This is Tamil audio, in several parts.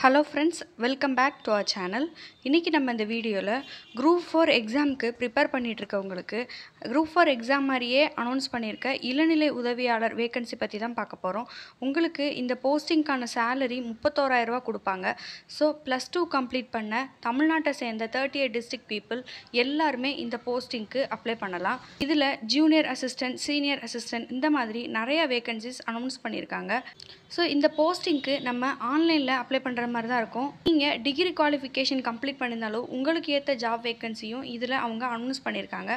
Hello friends welcome back to our channel இன்றைக்கி நம்ம இந்த வீடியோவில் குரூப் ஃபோர் எக்ஸாமுக்கு ப்ரிப்பேர் பண்ணிகிட்ருக்கவங்களுக்கு குரூப் ஃபோர் எக்ஸாம் மாதிரியே அனௌன்ஸ் பண்ணியிருக்க இளநிலை உதவியாளர் வேகன்சி பற்றி தான் பார்க்க போகிறோம் உங்களுக்கு இந்த போஸ்டிங்க்கான சேலரி முப்பத்தோராயிரரூவா கொடுப்பாங்க. ஸோ ப்ளஸ் டூ கம்ப்ளீட் பண்ண தமிழ்நாட்டை சேர்ந்த தேர்ட்டி எயிட் டிஸ்ட்ரிக்ட் பீப்புள் எல்லாருமே இந்த போஸ்டிங்க்கு அப்ளை பண்ணலாம். இதில் ஜூனியர் அசிஸ்டன்ட் சீனியர் அசிஸ்டன்ட் இந்த மாதிரி நிறைய வேகன்சிஸ் அனௌன்ஸ் பண்ணியிருக்காங்க. ஸோ இந்த போஸ்டிங்க்கு நம்ம ஆன்லைனில் அப்ளை பண்ணுற மாதிரி தான் இருக்கும். நீங்கள் டிகிரி குவாலிஃபிகேஷன் கம்ப்ளீட் பண்ணியிருந்தாலும் உங்களுக்கு ஏற்ற ஜாப் வேகன்சியும் இதில் அவங்க அனௌன்ஸ் பண்ணியிருக்காங்க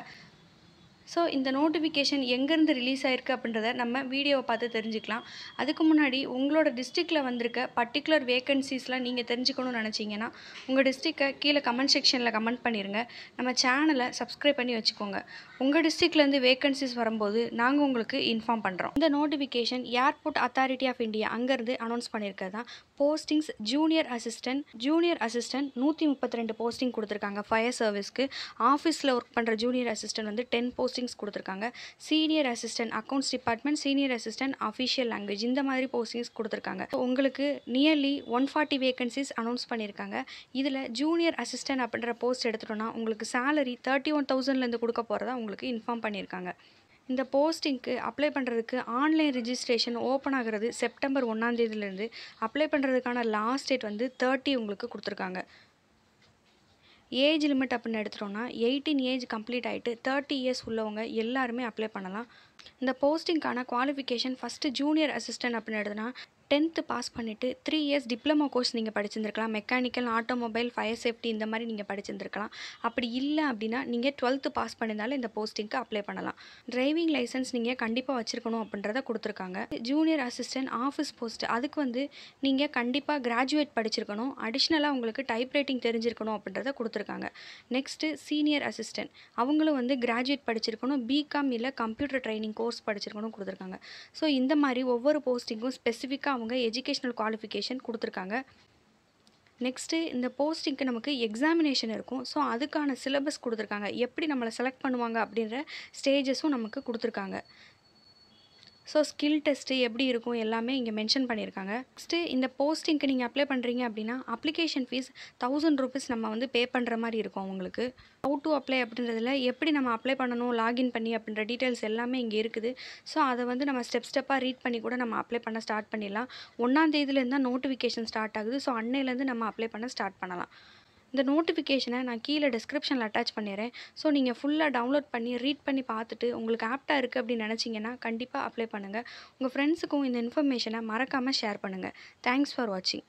ஸோ இந்த நோட்டிஃபிகேஷன் எங்கேருந்து ரிலீஸ் ஆயிருக்கு அப்படின்றத நம்ம வீடியோவை பார்த்து தெரிஞ்சுக்கலாம். அதுக்கு முன்னாடி உங்களோட டிஸ்ட்ரிக்டில் வந்திருக்க பர்டிகுலர் வேகன்சிஸ்லாம் நீங்கள் தெரிஞ்சுக்கணும்னு நினச்சிங்கன்னா உங்கள் டிஸ்ட்ரிக்டை கீழே கமெண்ட் செக்ஷனில் கமெண்ட் பண்ணிடுங்க நம்ம சேனலை சப்ஸ்கிரைப் பண்ணி வச்சுக்கோங்க. உங்கள் டிஸ்ட்ரிக்ட்லேருந்து வேகன்சிஸ் வரும்போது நாங்கள் உங்களுக்கு இன்ஃபார்ம் பண்ணுறோம் இந்த notification airport authority of India அங்கேருந்து அனௌன்ஸ் பண்ணியிருக்கிறது தான். Postings junior assistant junior assistant நூற்றி முப்பத்தி ரெண்டு போஸ்டிங் கொடுத்துருக்காங்க ஃபயர் சர்வீஸ்க்கு ஆஃபீஸில் ஒர்க் பண்ணுற ஜூனியர் அசிஸ்டன்ட் வந்து டென் போஸ்டிங் போஸ்டிங்ஸ் கொடுத்துருக்காங்க. Senior assistant accounts department senior assistant official language இந்த மாதிரி போஸ்டிங்ஸ் கொடுத்துருக்காங்க. உங்களுக்கு nearly one forty vacancies announce பண்ணியிருக்காங்க. இதில் ஜூனியர் அசிஸ்டன்ட் அப்படின்ற போஸ்ட் எடுத்துட்டோன்னா உங்களுக்கு சேலரி தேர்ட்டி ஒன் தௌசண்ட்லேருந்து கொடுக்க போகிறதா உங்களுக்கு இன்ஃபார்ம் பண்ணியிருக்காங்க. இந்த போஸ்டிங்க்கு அப்ளை பண்ணுறதுக்கு ஆன்லைன் ரிஜிஸ்ட்ரேஷன் ஓப்பன் ஆகிறது செப்டம்பர் ஒன்றாந்தேதியிலேருந்து அப்ளை பண்ணுறதுக்கான லாஸ்ட் டேட் வந்து தேர்ட்டி உங்களுக்கு கொடுத்துருக்காங்க. ஏஜ் லிமிட் அப்படின்னு எடுத்துட்டோம்னா எயிட்டீன் ஏஜ் கம்ப்ளீட் ஆகிட்டு தேர்ட்டி இயர்ஸ் உள்ளவங்க எல்லாருமே அப்ளை பண்ணலாம். இந்த போஸ்டிங்க்கான குவாலிஃபிகேஷன் ஃபஸ்ட்டு ஜூனியர் அசிஸ்டன்ட் அப்படின்னு எடுத்துனா டென்த்து பாஸ் பண்ணிவிட்டு த்ரீ இயர்ஸ் டிப்ளமோ கோர்ஸ் நீங்கள் படிச்சிருந்துருக்கலாம். மெக்கானிக்கல் ஆட்டோமொபைல் ஃபயர் சேஃப்டி இந்த மாதிரி நீங்கள் படிச்சிருந்துருக்கலாம். அப்படி இல்லை அப்படின்னா நீங்கள் டுவெல்த்து பாஸ் பண்ணியிருந்தாலும் இந்த போஸ்டிங்க்கு அப்ளை பண்ணலாம். டிரைவிங் லைசன்ஸ் நீங்கள் கண்டிப்பாக வச்சுருக்கணும் அப்படின்றத கொடுத்துருக்காங்க. ஜூனியர் அசிஸ்டன்ட் ஆஃபீஸ் போஸ்ட் அதுக்கு வந்து நீங்கள் கண்டிப்பாக கிராஜுவேட் படிச்சிருக்கணும். அடிஷ்னலாக உங்களுக்கு டைப் ரைட்டிங் தெரிஞ்சிருக்கணும் அப்படின்றத கொடுத்துருக்காங்க. நெக்ஸ்ட்டு சீனியர் அசிஸ்டன்ட் அவங்களும் வந்து கிராஜுவேட் படிச்சிருக்கணும். பிகாம் இல்லை கம்ப்யூட்டர் ட்ரைனிங் கோர்ஸ் படிச்சிருக்கணும் கொடுத்துருக்காங்க. ஸோ இந்த மாதிரி ஒவ்வொரு போஸ்டிங்கும் ஸ்பெசிஃபிக்காக அவங்க எஜுகேஷ்னல் குவாலிஃபிகேஷன் கொடுத்துருக்காங்க. நெக்ஸ்ட்டு இந்த போஸ்டிங்க்கு நமக்கு எக்ஸாமினேஷன் இருக்கும். ஸோ அதுக்கான சிலபஸ் கொடுத்துருக்காங்க. எப்படி நம்மளை செலக்ட் பண்ணுவாங்க அப்படின்ற ஸ்டேஜஸும் நமக்கு கொடுத்துருக்காங்க. ஸோ ஸ்கில் டெஸ்ட்டு எப்படி இருக்கும் எல்லாமே இங்கே மென்ஷன் பண்ணியிருக்காங்க. நெக்ஸ்ட்டு இந்த போஸ்டிங்க்கு நீங்கள் அப்ளை பண்ணுறீங்க அப்படின்னா அப்ளிகேஷன் ஃபீஸ் தௌசண்ட் ருபீஸ் நம்ம வந்து பே பண்ணுற மாதிரி இருக்கும் உங்களுக்கு. ஹவு டு அப்ளை அப்படின்றதுல எப்படி நம்ம அப்ளை பண்ணணும் லாகின் பண்ணி அப்படின்ற டீட்டெயில்ஸ் எல்லாமே இங்கே இருக்குது. ஸோ அதை வந்து நம்ம ஸ்டெப் ஸ்டெப்பாக ரீட் பண்ணி கூட நம்ம அப்ளை பண்ண ஸ்டார்ட் பண்ணிடலாம். ஒன்றாந்தேதியிலேருந்து தான் நோட்டிஃபிகேஷன் ஸ்டார்ட் ஆகுது. ஸோ அன்னையிலேருந்து நம்ம அப்ளை பண்ண ஸ்டார்ட் பண்ணலாம். இந்த நோட்டிஃபிகேஷனை நான் கீழே டிஸ்கிரிப்ஷனில் அட்டாச் பண்ணிடுறேன். ஸோ நீங்கள் ஃபுல்லாக டவுன்லோட் பண்ணி ரீட் பண்ணி பார்த்துட்டு உங்களுக்கு ஆப்டாக இருக்குது அப்படின்னு நினச்சிங்கன்னா கண்டிப்பாக அப்ளை பண்ணுங்கள் உங்கள் ஃப்ரெண்ட்ஸுக்கும் இந்த இன்ஃபர்மேஷனை மறக்காமல் ஷேர் பண்ணுங்கள் தேங்க்ஸ் ஃபார் வாட்சிங்